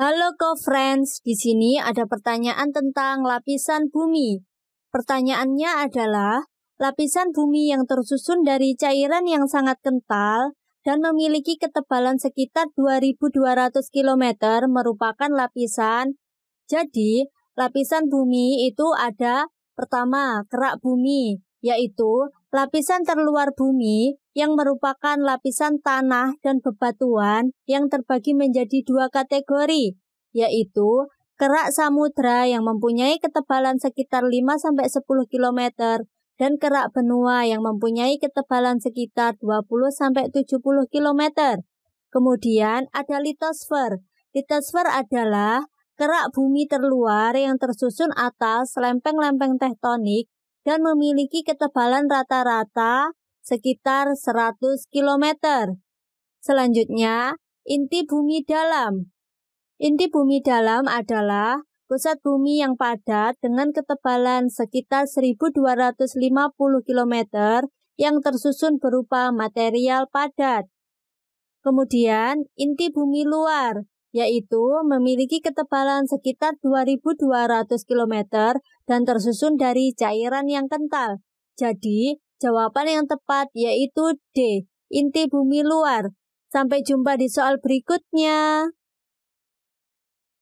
Halo co-friends, di sini ada pertanyaan tentang lapisan bumi. Pertanyaannya adalah, lapisan bumi yang tersusun dari cairan yang sangat kental dan memiliki ketebalan sekitar 2200 km merupakan lapisan. Jadi, lapisan bumi itu ada pertama, kerak bumi, yaitu lapisan terluar bumi yang merupakan lapisan tanah dan bebatuan yang terbagi menjadi dua kategori, yaitu kerak samudra yang mempunyai ketebalan sekitar 5-10 km dan kerak benua yang mempunyai ketebalan sekitar 20-70 km. Kemudian ada litosfer. Litosfer adalah kerak bumi terluar yang tersusun atas lempeng-lempeng tektonik dan memiliki ketebalan rata-rata sekitar 100 km. Selanjutnya, inti bumi dalam. Inti bumi dalam adalah pusat bumi yang padat dengan ketebalan sekitar 1250 km yang tersusun berupa material padat. Kemudian, inti bumi luar yaitu memiliki ketebalan sekitar 2200 km dan tersusun dari cairan yang kental. Jadi, jawaban yang tepat yaitu D, inti bumi luar. Sampai jumpa di soal berikutnya.